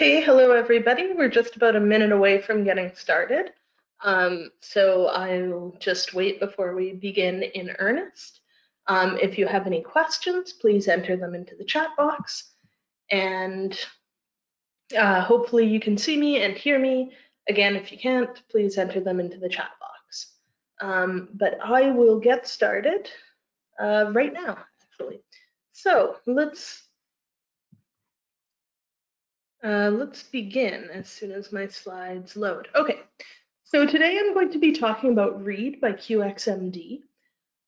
Okay, hello everybody. We're just about a minute away from getting started. Um, so I'll just wait before we begin in earnest. Um, if you have any questions, please enter them into the chat box. And uh, hopefully you can see me and hear me. Again, if you can't, please enter them into the chat box. Um, but I will get started uh, right now, actually. So let's uh, let's begin as soon as my slides load. Okay, so today I'm going to be talking about Read by QXMD.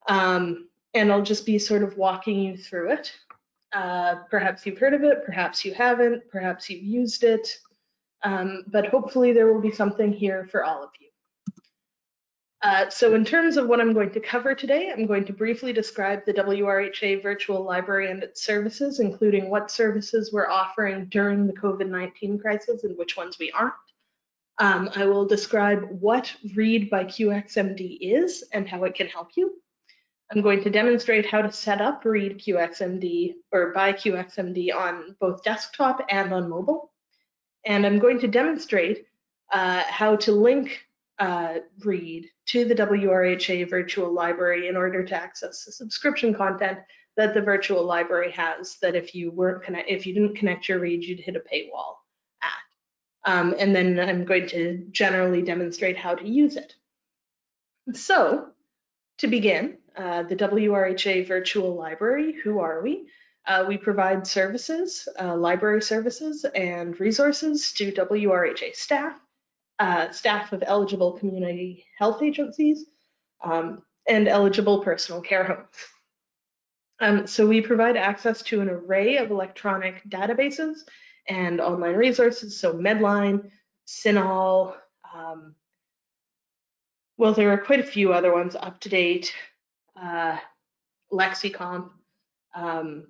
Um, and I'll just be sort of walking you through it. Uh, perhaps you've heard of it, perhaps you haven't, perhaps you've used it, um, but hopefully there will be something here for all of you. Uh, so in terms of what I'm going to cover today, I'm going to briefly describe the WRHA virtual library and its services, including what services we're offering during the COVID-19 crisis and which ones we aren't. Um, I will describe what Read by QXMD is and how it can help you. I'm going to demonstrate how to set up Read QXMD or by QXMD on both desktop and on mobile. And I'm going to demonstrate uh, how to link uh, Read to the WRHA virtual library in order to access the subscription content that the virtual library has that if you weren't connect, if you didn't connect your Read, you'd hit a paywall at. Um, and then I'm going to generally demonstrate how to use it. So to begin, uh, the WRHA Virtual Library, who are we? Uh, we provide services, uh, library services and resources to WRHA staff, uh, staff of eligible community health agencies, um, and eligible personal care homes. Um, so we provide access to an array of electronic databases and online resources, so Medline, CINAHL, um, well, there are quite a few other ones, up UpToDate, uh, Lexicomp. Um,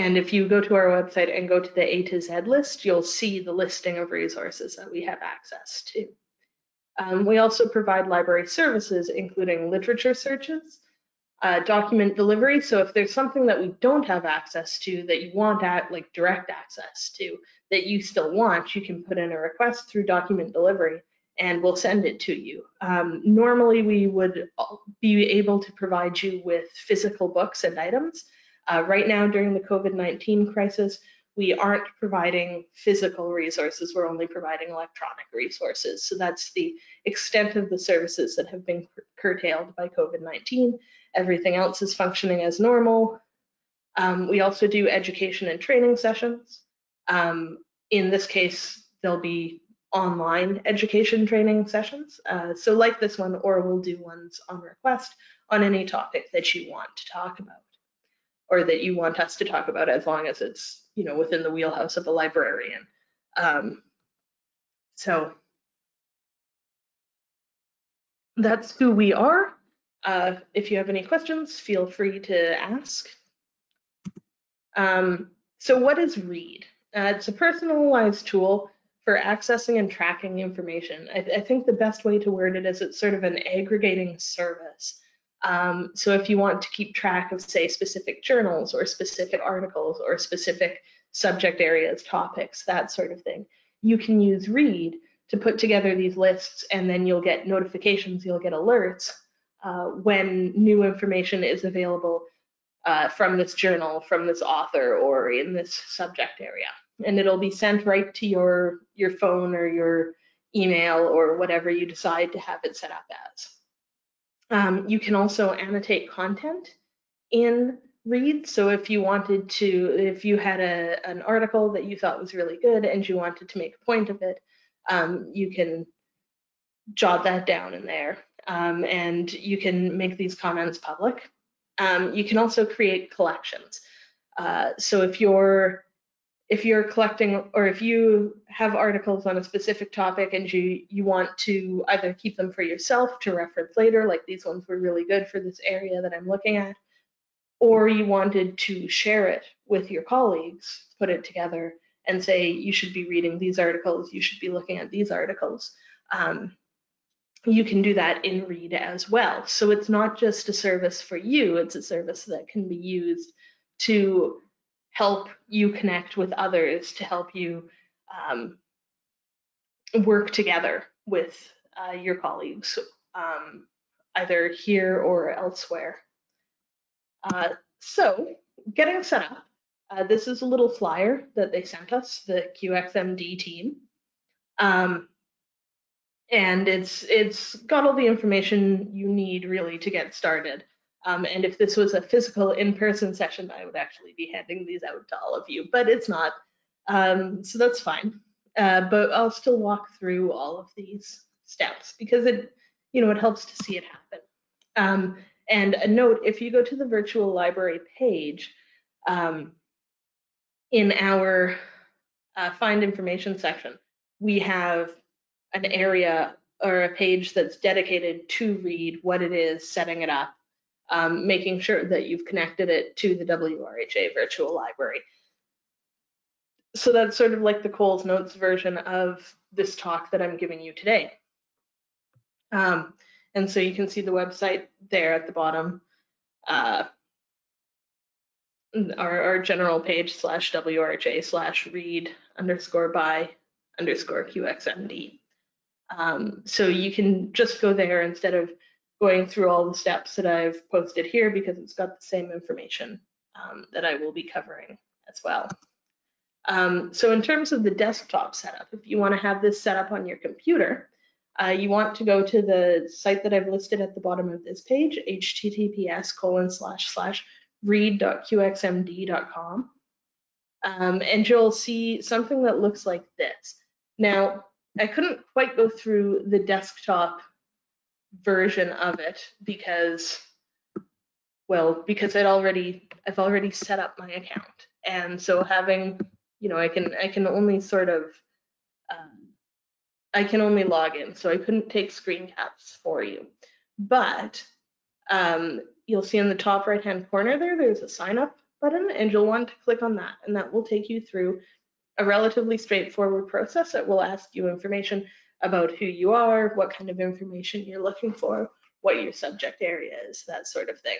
and if you go to our website and go to the A to Z list, you'll see the listing of resources that we have access to. Um, we also provide library services, including literature searches, uh, document delivery. So if there's something that we don't have access to that you want at like direct access to that you still want, you can put in a request through document delivery and we'll send it to you. Um, normally, we would be able to provide you with physical books and items. Uh, right now, during the COVID-19 crisis, we aren't providing physical resources, we're only providing electronic resources. So that's the extent of the services that have been curtailed by COVID-19. Everything else is functioning as normal. Um, we also do education and training sessions. Um, in this case, there'll be online education training sessions. Uh, so like this one, or we'll do ones on request on any topic that you want to talk about or that you want us to talk about as long as it's, you know, within the wheelhouse of a librarian. Um, so that's who we are. Uh, if you have any questions, feel free to ask. Um, so what is READ? Uh, it's a personalized tool for accessing and tracking information. I, I, think the best way to word it is it's sort of an aggregating service. Um, so if you want to keep track of, say, specific journals or specific articles or specific subject areas, topics, that sort of thing, you can use Read to put together these lists and then you'll get notifications, you'll get alerts uh, when new information is available uh, from this journal, from this author, or in this subject area and it'll be sent right to your your phone or your email or whatever you decide to have it set up as. Um, you can also annotate content in Read. So if you wanted to, if you had a, an article that you thought was really good and you wanted to make a point of it, um, you can jot that down in there. Um, and you can make these comments public. Um, you can also create collections. Uh, so if you're if you're collecting or if you have articles on a specific topic and you you want to either keep them for yourself to reference later like these ones were really good for this area that i'm looking at or you wanted to share it with your colleagues put it together and say you should be reading these articles you should be looking at these articles. Um, you can do that in read as well. So it's not just a service for you it's a service that can be used to help you connect with others, to help you um, work together with uh, your colleagues, um, either here or elsewhere. Uh, so getting set up, uh, this is a little flyer that they sent us, the QXMD team. Um, and it's it's got all the information you need really to get started. Um, and if this was a physical in-person session, I would actually be handing these out to all of you, but it's not. Um, so that's fine. Uh, but I'll still walk through all of these steps because it, you know, it helps to see it happen. Um, and a note, if you go to the virtual library page, um, in our uh, find information section, we have an area or a page that's dedicated to read what it is, setting it up, um, making sure that you've connected it to the WRHA virtual library. So that's sort of like the Coles Notes version of this talk that I'm giving you today. Um, and so you can see the website there at the bottom, uh, our, our general page slash WRHA slash read underscore by underscore QXMD. Um, so you can just go there instead of going through all the steps that I've posted here because it's got the same information um, that I will be covering as well. Um, so in terms of the desktop setup, if you want to have this set up on your computer, uh, you want to go to the site that I've listed at the bottom of this page, https colon slash slash read.qxmd.com. Um, and you'll see something that looks like this. Now, I couldn't quite go through the desktop version of it because, well, because I'd already I've already set up my account, and so having you know I can I can only sort of um, I can only log in, so I couldn't take screen caps for you. But um, you'll see in the top right hand corner there, there's a sign up button, and you'll want to click on that, and that will take you through a relatively straightforward process that will ask you information about who you are, what kind of information you're looking for, what your subject area is, that sort of thing.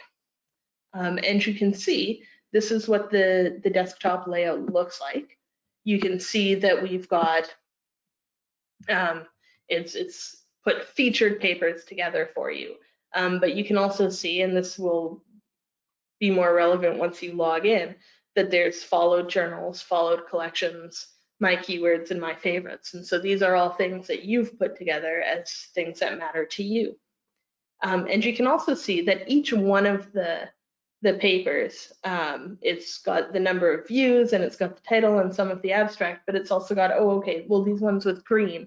Um, and you can see this is what the, the desktop layout looks like. You can see that we've got, um, it's, it's put featured papers together for you. Um, but you can also see, and this will be more relevant once you log in, that there's followed journals, followed collections, my keywords, and my favorites. And so these are all things that you've put together as things that matter to you. Um, and you can also see that each one of the the papers, um, it's got the number of views and it's got the title and some of the abstract, but it's also got, oh, okay, well, these ones with green,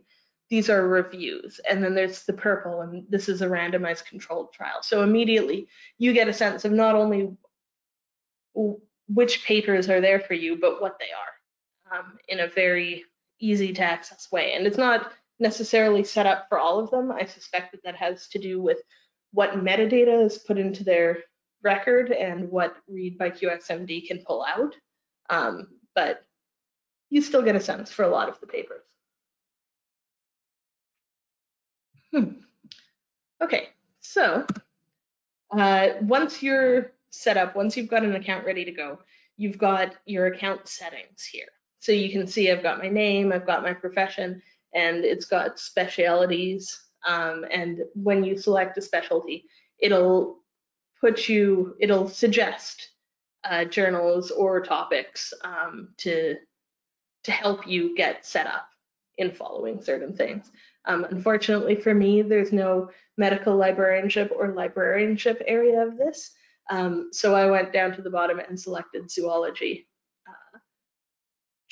these are reviews. And then there's the purple, and this is a randomized controlled trial. So immediately you get a sense of not only which papers are there for you, but what they are um, in a very easy to access way. And it's not necessarily set up for all of them. I suspect that that has to do with what metadata is put into their record and what read by QXMD can pull out. Um, but you still get a sense for a lot of the papers. Hmm. Okay, so uh, once you're set up, once you've got an account ready to go, you've got your account settings here. So you can see I've got my name, I've got my profession, and it's got specialities. Um, and when you select a specialty, it'll put you, it'll suggest uh, journals or topics um, to to help you get set up in following certain things. Um, unfortunately for me, there's no medical librarianship or librarianship area of this. Um, so I went down to the bottom and selected zoology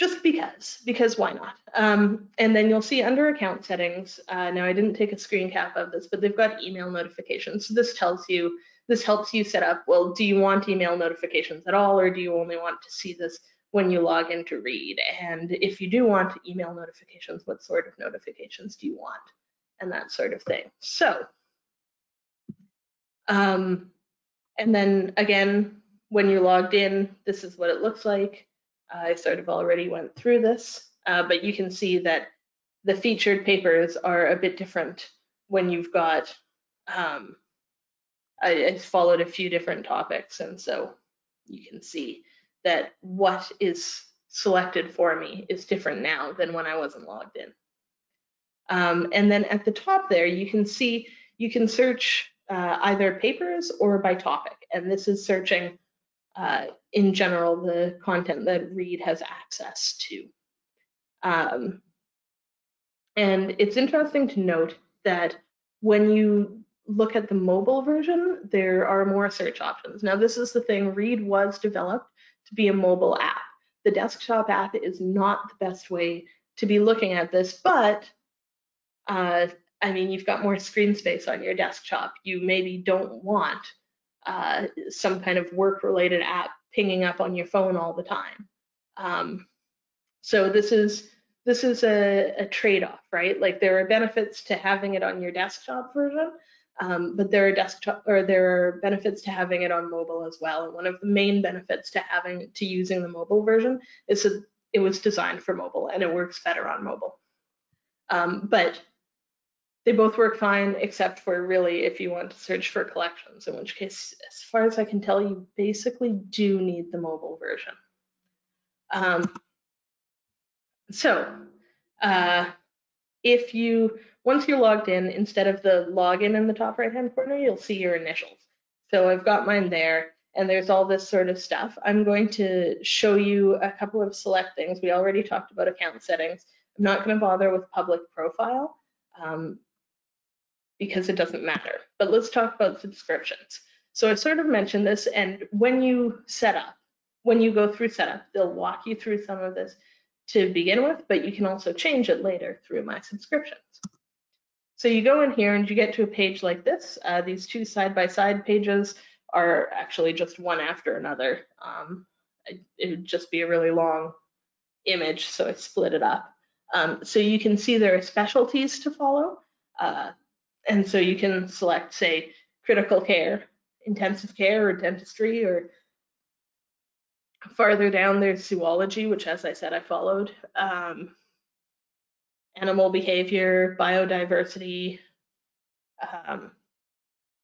just because, because why not? Um, and then you'll see under account settings, uh, now I didn't take a screen cap of this, but they've got email notifications. So this tells you, this helps you set up, well, do you want email notifications at all, or do you only want to see this when you log in to read? And if you do want email notifications, what sort of notifications do you want? And that sort of thing. So, um, and then again, when you're logged in, this is what it looks like. I sort of already went through this, uh, but you can see that the featured papers are a bit different when you've got, um, I, I followed a few different topics, and so you can see that what is selected for me is different now than when I wasn't logged in. Um, and then at the top there, you can see you can search uh, either papers or by topic. And this is searching uh, in general the content that Read has access to. Um, and it's interesting to note that when you look at the mobile version, there are more search options. Now, this is the thing, Read was developed to be a mobile app. The desktop app is not the best way to be looking at this, but uh, I mean, you've got more screen space on your desktop. You maybe don't want uh, some kind of work-related app pinging up on your phone all the time. Um, so this is this is a, a trade-off, right? Like there are benefits to having it on your desktop version, um, but there are desktop or there are benefits to having it on mobile as well. And one of the main benefits to having to using the mobile version is that it was designed for mobile and it works better on mobile. Um, but they both work fine, except for really if you want to search for collections, in which case, as far as I can tell, you basically do need the mobile version. Um, so uh, if you, once you're logged in, instead of the login in the top right-hand corner, you'll see your initials. So I've got mine there, and there's all this sort of stuff. I'm going to show you a couple of select things. We already talked about account settings. I'm not going to bother with public profile. Um, because it doesn't matter. But let's talk about subscriptions. So I sort of mentioned this, and when you set up, when you go through setup, they'll walk you through some of this to begin with, but you can also change it later through my subscriptions. So you go in here and you get to a page like this. Uh, these two side-by-side -side pages are actually just one after another. Um, it would just be a really long image, so I split it up. Um, so you can see there are specialties to follow. Uh, and so you can select, say, critical care, intensive care, or dentistry, or farther down there's zoology, which, as I said, I followed, um, animal behavior, biodiversity. Um,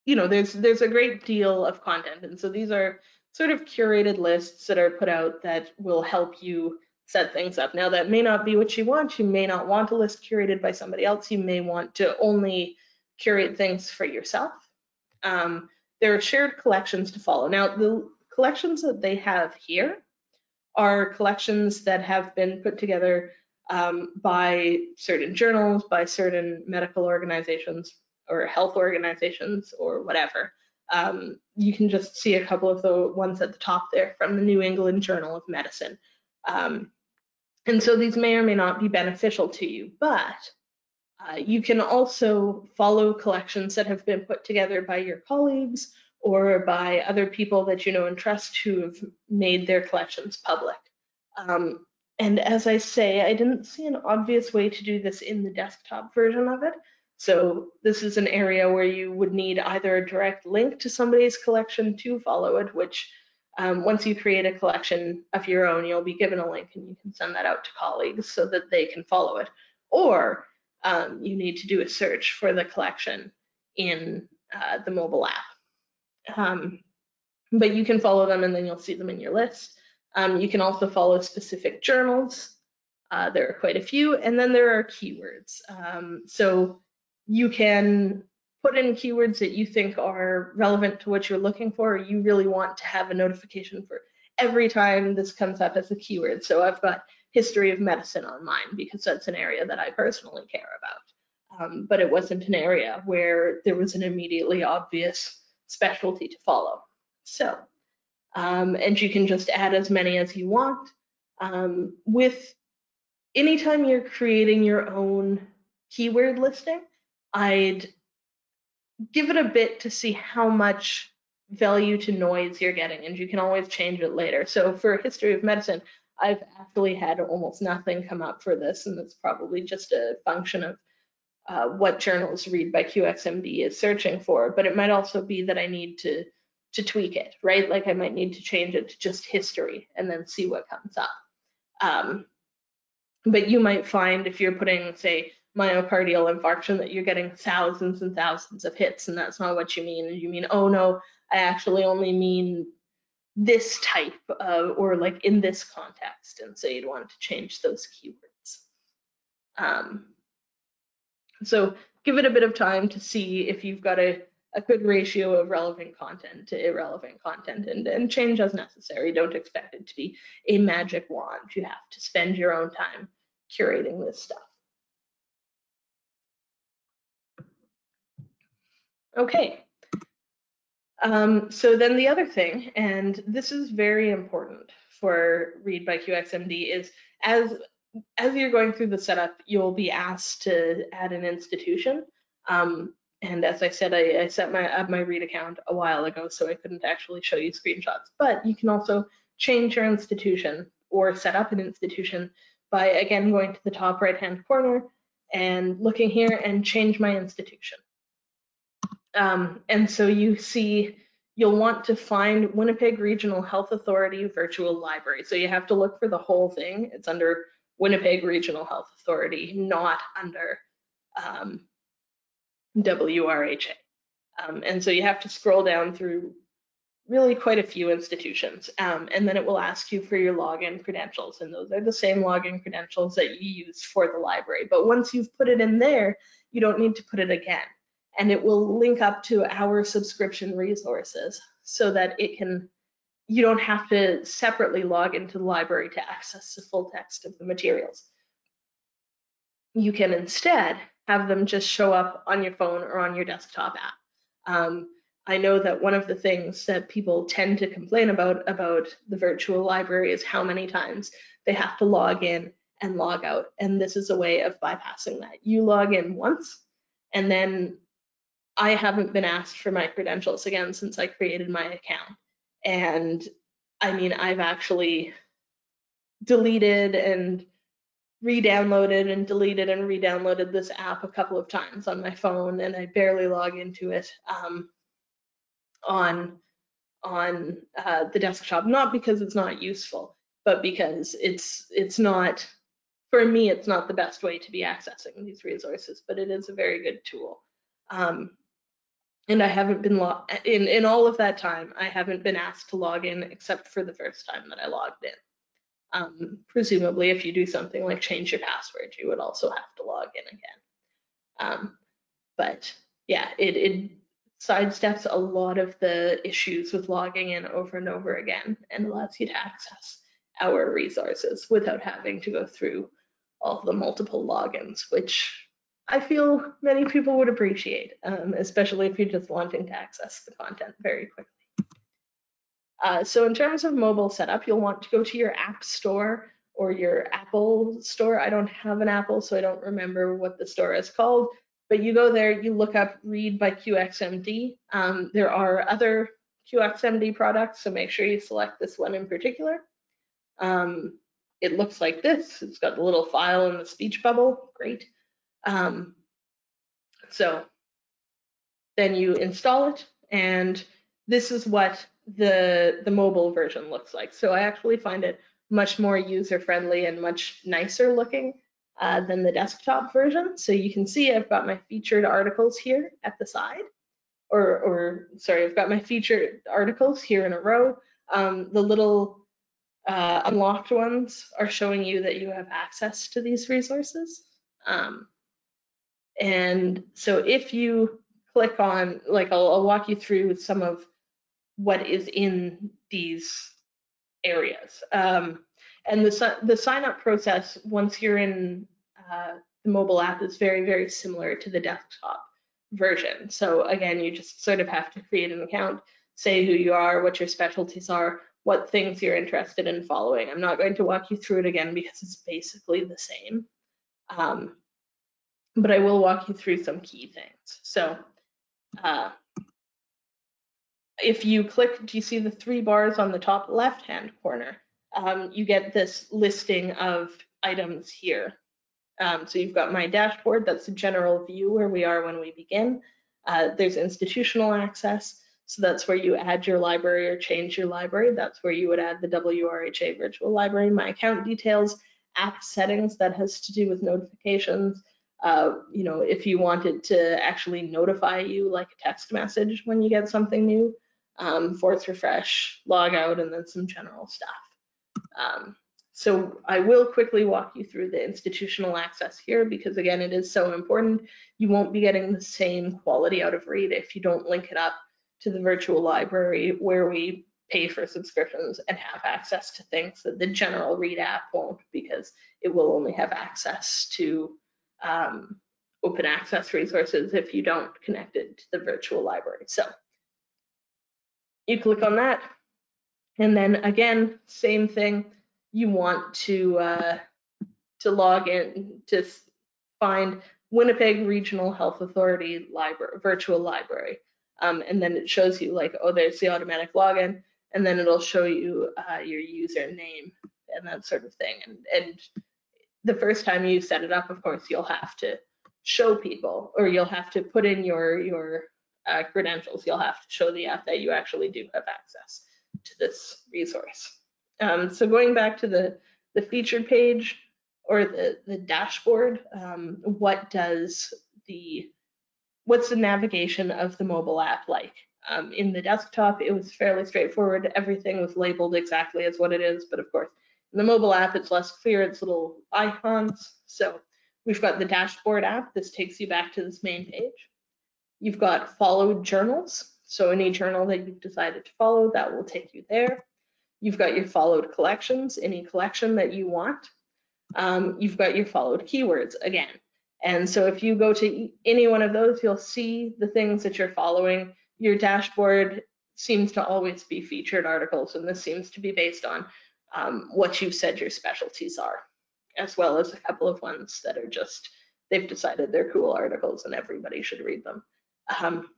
you know, there's there's a great deal of content, and so these are sort of curated lists that are put out that will help you set things up. Now, that may not be what you want. You may not want a list curated by somebody else. You may want to only curate things for yourself. Um, there are shared collections to follow. Now, the collections that they have here are collections that have been put together um, by certain journals, by certain medical organizations or health organizations or whatever. Um, you can just see a couple of the ones at the top there from the New England Journal of Medicine. Um, and so these may or may not be beneficial to you, but uh, you can also follow collections that have been put together by your colleagues or by other people that you know and trust who have made their collections public. Um, and as I say, I didn't see an obvious way to do this in the desktop version of it. So this is an area where you would need either a direct link to somebody's collection to follow it, which um, once you create a collection of your own, you'll be given a link and you can send that out to colleagues so that they can follow it. Or um, you need to do a search for the collection in uh, the mobile app. Um, but you can follow them and then you'll see them in your list. Um, you can also follow specific journals. Uh, there are quite a few, and then there are keywords. Um, so you can put in keywords that you think are relevant to what you're looking for, you really want to have a notification for every time this comes up as a keyword. So I've got history of medicine online because that's an area that I personally care about. Um, but it wasn't an area where there was an immediately obvious specialty to follow. So, um, and you can just add as many as you want. Um, with anytime you're creating your own keyword listing, I'd give it a bit to see how much value to noise you're getting, and you can always change it later. So for history of medicine, I've actually had almost nothing come up for this, and it's probably just a function of uh, what journals read by QXMD is searching for. But it might also be that I need to to tweak it, right? Like I might need to change it to just history and then see what comes up. Um, but you might find if you're putting, say, myocardial infarction, that you're getting thousands and thousands of hits, and that's not what you mean. You mean, oh no, I actually only mean this type of, or like in this context. And so you'd want to change those keywords. Um, so give it a bit of time to see if you've got a, a good ratio of relevant content to irrelevant content and, and change as necessary. Don't expect it to be a magic wand. You have to spend your own time curating this stuff. Okay. Um, so then the other thing, and this is very important for Read by QXMD, is as as you're going through the setup, you'll be asked to add an institution. Um, and as I said, I, I set my up my Read account a while ago, so I couldn't actually show you screenshots. But you can also change your institution or set up an institution by again going to the top right hand corner and looking here and change my institution. Um, and so you see, you'll want to find Winnipeg Regional Health Authority Virtual Library. So you have to look for the whole thing. It's under Winnipeg Regional Health Authority, not under um, WRHA. Um, and so you have to scroll down through really quite a few institutions. Um, and then it will ask you for your login credentials. And those are the same login credentials that you use for the library. But once you've put it in there, you don't need to put it again. And it will link up to our subscription resources so that it can, you don't have to separately log into the library to access the full text of the materials. You can instead have them just show up on your phone or on your desktop app. Um, I know that one of the things that people tend to complain about about the virtual library is how many times they have to log in and log out. And this is a way of bypassing that. You log in once, and then I haven't been asked for my credentials again since I created my account. And I mean, I've actually deleted and re-downloaded and deleted and re-downloaded this app a couple of times on my phone and I barely log into it um, on on uh, the desktop not because it's not useful but because it's it's not for me it's not the best way to be accessing these resources but it is a very good tool um, and I haven't been log in in all of that time I haven't been asked to log in except for the first time that I logged in um, presumably, if you do something like change your password, you would also have to log in again. Um, but yeah, it, it sidesteps a lot of the issues with logging in over and over again and allows you to access our resources without having to go through all the multiple logins, which I feel many people would appreciate, um, especially if you're just wanting to access the content very quickly. Uh, so in terms of mobile setup, you'll want to go to your app store or your Apple store. I don't have an Apple, so I don't remember what the store is called. But you go there, you look up Read by QXMD. Um, there are other QXMD products, so make sure you select this one in particular. Um, it looks like this. It's got the little file and the speech bubble. Great. Um, so then you install it, and this is what the the mobile version looks like. So I actually find it much more user friendly and much nicer looking uh, than the desktop version. So you can see I've got my featured articles here at the side, or or sorry, I've got my featured articles here in a row. Um, the little uh, unlocked ones are showing you that you have access to these resources. Um, and so if you click on, like I'll, I'll walk you through some of what is in these areas. Um, and the, the sign up process, once you're in uh, the mobile app, is very, very similar to the desktop version. So again, you just sort of have to create an account, say who you are, what your specialties are, what things you're interested in following. I'm not going to walk you through it again because it's basically the same. Um, but I will walk you through some key things. So uh, if you click, do you see the three bars on the top left hand corner? Um, you get this listing of items here. Um, so you've got my dashboard, that's the general view where we are when we begin. Uh, there's institutional access, so that's where you add your library or change your library. That's where you would add the WRHA virtual library, my account details, app settings that has to do with notifications. Uh, you know, if you wanted to actually notify you like a text message when you get something new, um, force refresh, log out, and then some general stuff. Um, so I will quickly walk you through the institutional access here because again, it is so important. You won't be getting the same quality out of Read if you don't link it up to the virtual library where we pay for subscriptions and have access to things that the general Read app won't because it will only have access to um, open access resources if you don't connect it to the virtual library. So you click on that and then again, same thing you want to uh, to log in to find Winnipeg Regional Health Authority library, virtual library. Um, and then it shows you like, oh, there's the automatic login, and then it'll show you uh, your username and that sort of thing. And, and the first time you set it up, of course, you'll have to show people, or you'll have to put in your your uh, credentials. You'll have to show the app that you actually do have access to this resource. Um, so going back to the, the featured page or the, the dashboard, um, what does the, what's the navigation of the mobile app like? Um, in the desktop, it was fairly straightforward. Everything was labeled exactly as what it is, but of course, the mobile app, it's less clear. It's little icons. So we've got the dashboard app. This takes you back to this main page. You've got followed journals. So any journal that you've decided to follow, that will take you there. You've got your followed collections, any collection that you want. Um, you've got your followed keywords again. And so if you go to any one of those, you'll see the things that you're following. Your dashboard seems to always be featured articles, and this seems to be based on um, what you said your specialties are, as well as a couple of ones that are just, they've decided they're cool articles and everybody should read them. Um,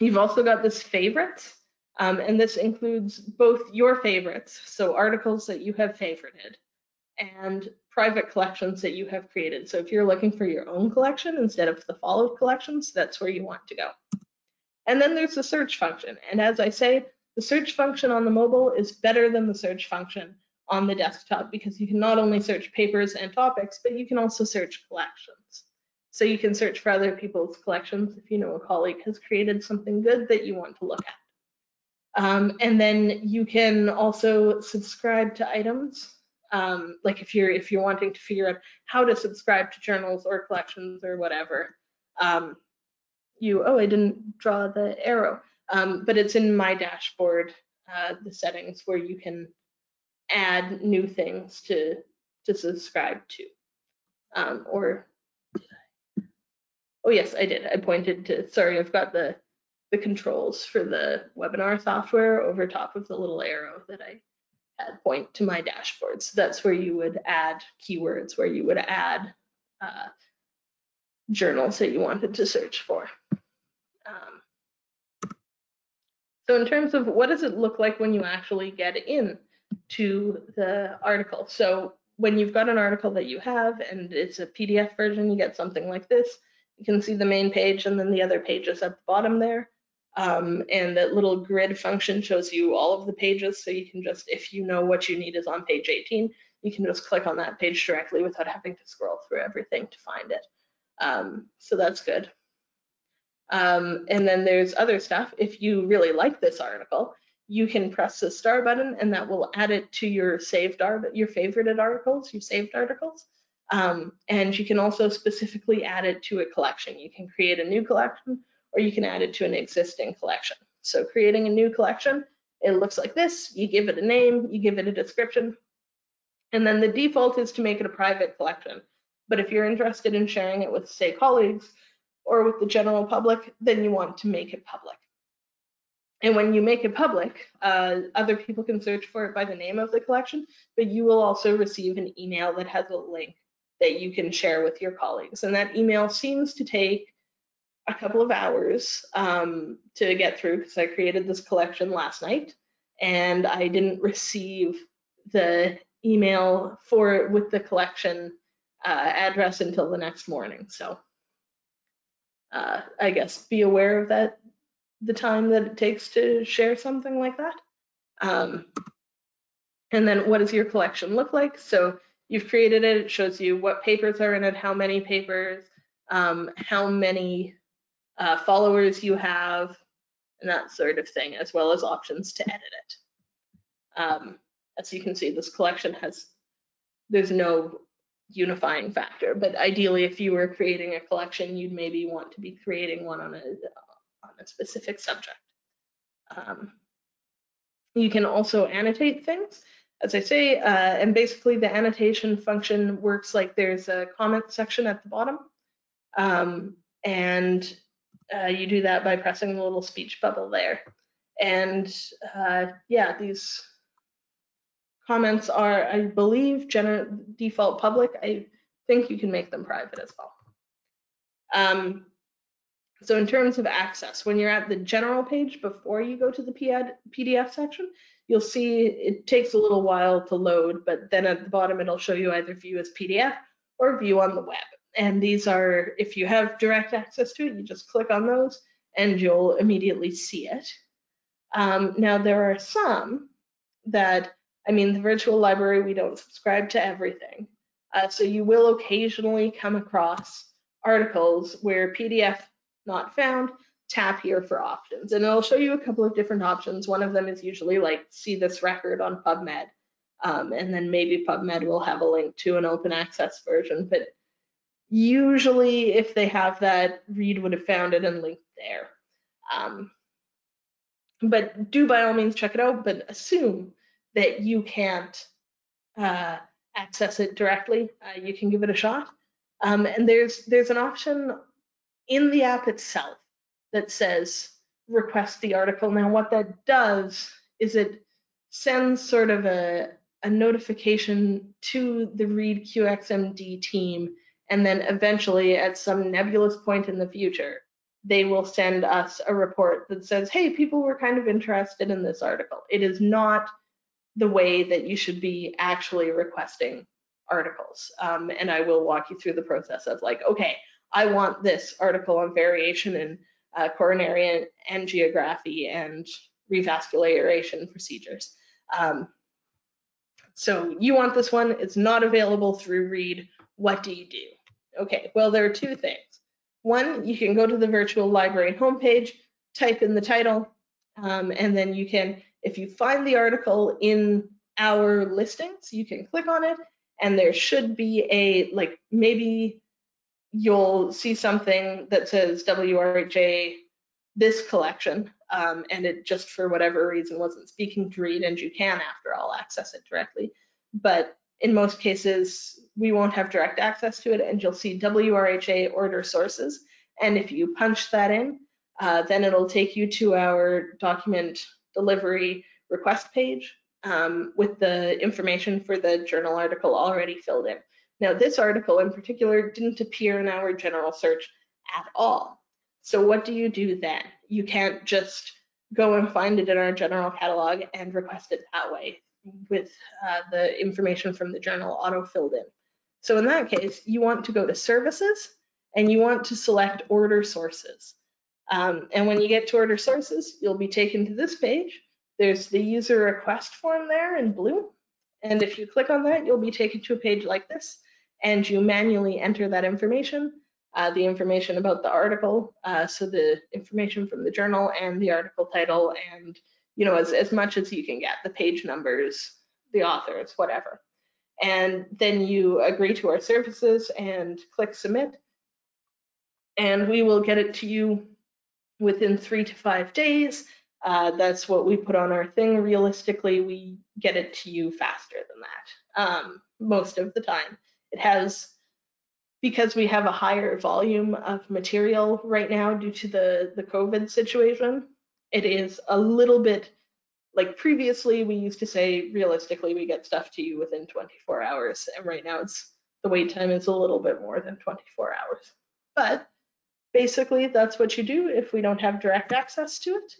you've also got this favorites. Um, and this includes both your favorites, so articles that you have favorited, and private collections that you have created. So if you're looking for your own collection instead of the followed collections, that's where you want to go. And then there's the search function. And as I say, the search function on the mobile is better than the search function on the desktop because you can not only search papers and topics, but you can also search collections. So you can search for other people's collections if you know a colleague has created something good that you want to look at. Um, and then you can also subscribe to items. Um, like if you're if you're wanting to figure out how to subscribe to journals or collections or whatever, um, you oh I didn't draw the arrow, um, but it's in my dashboard uh, the settings where you can add new things to to subscribe to um, or oh yes I did I pointed to sorry I've got the the controls for the webinar software over top of the little arrow that I had point to my dashboard. So that's where you would add keywords, where you would add uh, journals that you wanted to search for. Um, so in terms of what does it look like when you actually get in to the article? So when you've got an article that you have and it's a PDF version, you get something like this. You can see the main page and then the other pages at the bottom there. Um, and that little grid function shows you all of the pages. So you can just, if you know what you need is on page 18, you can just click on that page directly without having to scroll through everything to find it. Um, so that's good. Um, and then there's other stuff. If you really like this article, you can press the star button and that will add it to your saved art, your favorited articles, your saved articles. Um, and you can also specifically add it to a collection. You can create a new collection or you can add it to an existing collection. So creating a new collection, it looks like this. You give it a name, you give it a description, and then the default is to make it a private collection. But if you're interested in sharing it with, say, colleagues or with the general public, then you want to make it public. And when you make it public, uh, other people can search for it by the name of the collection, but you will also receive an email that has a link that you can share with your colleagues. And that email seems to take a couple of hours um, to get through because I created this collection last night and I didn't receive the email for with the collection uh, address until the next morning. So uh, I guess be aware of that, the time that it takes to share something like that. Um, and then what does your collection look like? So you've created it, it shows you what papers are in it, how many papers, um, how many uh, followers you have, and that sort of thing, as well as options to edit it. Um, as you can see, this collection has, there's no unifying factor, but ideally, if you were creating a collection, you'd maybe want to be creating one on a, on a specific subject. Um, you can also annotate things, as I say, uh, and basically the annotation function works like there's a comment section at the bottom. Um, and uh, you do that by pressing the little speech bubble there. And uh, yeah, these comments are, I believe, general default public. I think you can make them private as well. Um, so in terms of access, when you're at the general page before you go to the PDF section, you'll see it takes a little while to load, but then at the bottom it'll show you either view as PDF or view on the web. And these are, if you have direct access to it, you just click on those and you'll immediately see it. Um, now there are some that, I mean, the virtual library, we don't subscribe to everything. Uh, so you will occasionally come across articles where PDF not found, tap here for options. And it'll show you a couple of different options. One of them is usually like, see this record on PubMed. Um, and then maybe PubMed will have a link to an open access version. But usually if they have that, Read would have found it and linked there. Um, but do by all means check it out, but assume that you can't uh, access it directly. Uh, you can give it a shot. Um, and there's there's an option in the app itself that says request the article. Now, what that does is it sends sort of a, a notification to the Read QXMD team, and then eventually, at some nebulous point in the future, they will send us a report that says, hey, people were kind of interested in this article. It is not the way that you should be actually requesting articles. Um, and I will walk you through the process of like, okay, I want this article on variation in uh, coronary angiography and revascularization procedures. Um, so you want this one, it's not available through READ. What do you do? Okay, well, there are two things. One, you can go to the virtual library homepage, type in the title, um, and then you can, if you find the article in our listings, you can click on it, and there should be a, like, maybe you'll see something that says WRHA this collection, um, and it just for whatever reason wasn't speaking to Read, and you can, after all, access it directly. But in most cases, we won't have direct access to it, and you'll see WRHA order sources. And if you punch that in, uh, then it'll take you to our document delivery request page um, with the information for the journal article already filled in. Now, this article in particular didn't appear in our general search at all. So what do you do then? You can't just go and find it in our general catalog and request it that way with uh, the information from the journal auto filled in. So in that case, you want to go to services and you want to select order sources. Um, and when you get to order sources, you'll be taken to this page. There's the user request form there in blue. And if you click on that, you'll be taken to a page like this and you manually enter that information, uh, the information about the article, uh, so the information from the journal and the article title and you know as, as much as you can get, the page numbers, the authors, whatever. And then you agree to our services and click submit. And we will get it to you within three to five days. Uh, that's what we put on our thing. Realistically, we get it to you faster than that um, most of the time. It has, because we have a higher volume of material right now due to the, the COVID situation, it is a little bit like previously we used to say realistically we get stuff to you within 24 hours and right now it's the wait time is a little bit more than 24 hours but basically that's what you do if we don't have direct access to it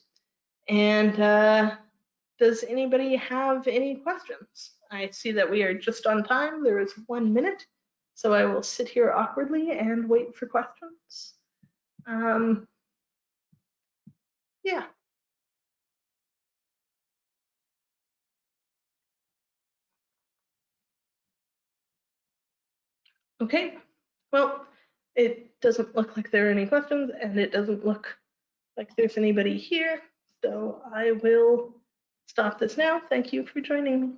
and uh, does anybody have any questions I see that we are just on time. There is one minute, so I will sit here awkwardly and wait for questions. Um, yeah. Okay, well, it doesn't look like there are any questions and it doesn't look like there's anybody here. So I will stop this now. Thank you for joining me.